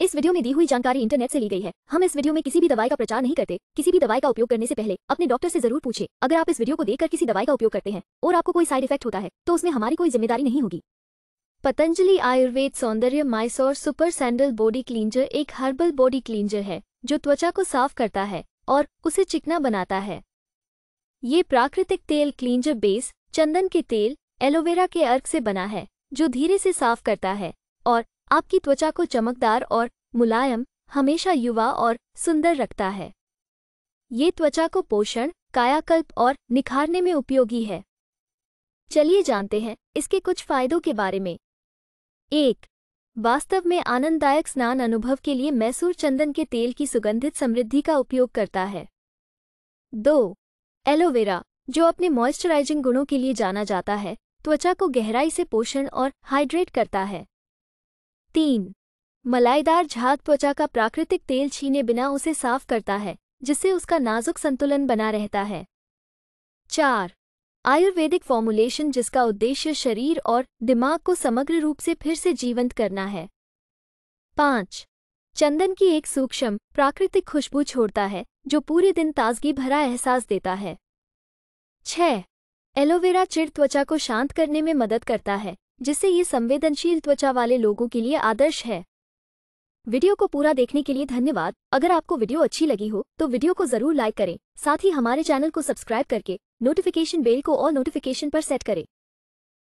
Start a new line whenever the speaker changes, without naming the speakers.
इस वीडियो में दी हुई जानकारी इंटरनेट से ली गई है। हम इस वीडियो में किसी भी दवाई का प्रचार नहीं करते। किसी भी दवाई का उपयोग करने से पहले अपने डॉक्टर से ज़रूर पूछे। अगर आप इस वीडियो को देखकर किसी दवाई का उपयोग करते हैं और आपको कोई साइड इफ़ेक्ट होता है तो उसमें हमारी कोई ज़िम्मेदारी नहीं होगी। Patanjali Ayurveda Saundarya Mysore super sandal body cleanser एक हर्बल बॉडी क्लींजर है, जो त्वचा को साफ़ करता है और उसे चिकना बनाता है। ये प्राकृतिक तेल क्लींजर बेस, चंदन के तेल, एलोवेरा के अर्क से बना है, जो धीरे से साफ़ करता है और आपकी त्वचा को चमकदार और मुलायम, हमेशा युवा और सुंदर रखता है। ये त्वचा को पोषण, कायाकल्प और निखारने में उपयोगी है। चलिए जानते हैं इसके कुछ फायदों के बारे में। एक, वास्तव में आनंददायक स्नान अनुभव के लिए मैसूर चंदन के तेल की सुगंधित समृद्धि का उपयोग करता है। दो, एलोवेरा, जो अपने मॉइस्चराइजिंग गुणों के लिए जाना जाता है, त्वचा को गहराई से पोषण और हाइड्रेट करता है। तीन। मलाईदार झाग त्वचा का प्राकृतिक तेल छीने बिना उसे साफ़ करता है, जिससे उसका नाजुक संतुलन बना रहता है। चार। आयुर्वेदिक फॉर्मुलेशन जिसका उद्देश्य शरीर और दिमाग को समग्र रूप से फिर से जीवंत करना है। पाँच। चंदन की एक सूक्ष्म, प्राकृतिक खुशबू छोड़ता है, जो पूरे दिन ताजगी भरा एहसास देता है। छह। एलोवेरा चिड़ त्वचा को शांत करने में मदद करता है जिससे ये संवेदनशील त्वचा वाले लोगों के लिए आदर्श है। वीडियो को पूरा देखने के लिए धन्यवाद। अगर आपको वीडियो अच्छी लगी हो तो वीडियो को ज़रूर लाइक करें। साथ ही हमारे चैनल को सब्सक्राइब करके नोटिफिकेशन बेल को और नोटिफिकेशन पर सेट करें।